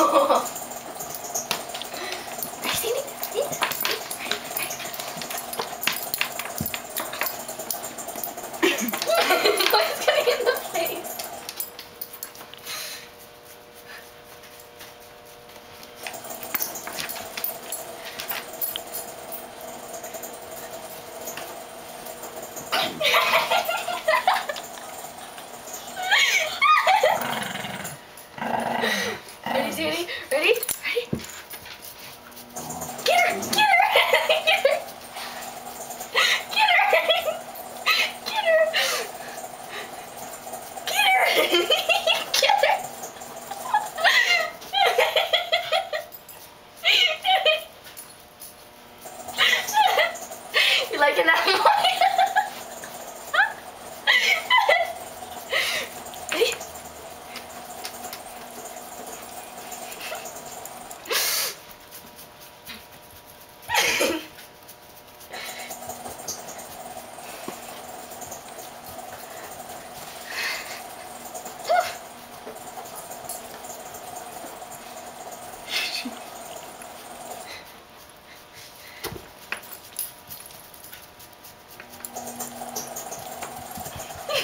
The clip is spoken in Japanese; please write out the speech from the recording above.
よ。like an animal.